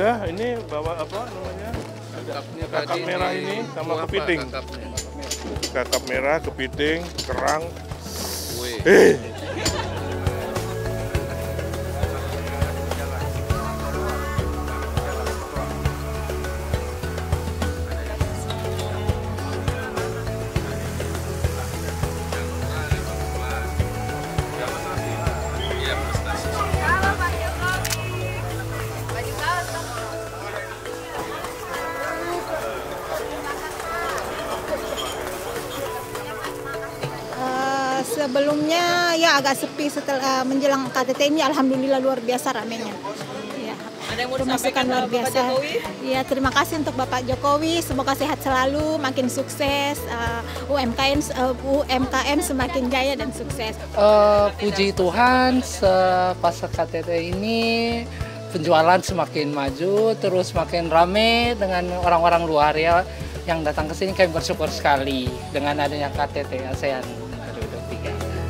Udah, ini bawa apa namanya? Kakap merah ini sama kepiting. Kakap merah, kepiting, kerang. Eh, sebelumnya ya agak sepi setelah menjelang KTT ini alhamdulillah luar biasa ramenya. Ya. Ada yang mau Pemasukan disampaikan luar Bapak biasa. Jokowi? Ya terima kasih untuk Bapak Jokowi. Semoga sehat selalu, makin sukses. eh, UMKM eh, UMKM semakin jaya dan sukses. Eh, puji Tuhan pas KTT ini penjualan semakin maju terus makin rame dengan orang-orang luar ya yang datang ke sini kami bersyukur sekali dengan adanya KTT ASEAN. Matulog bigatan.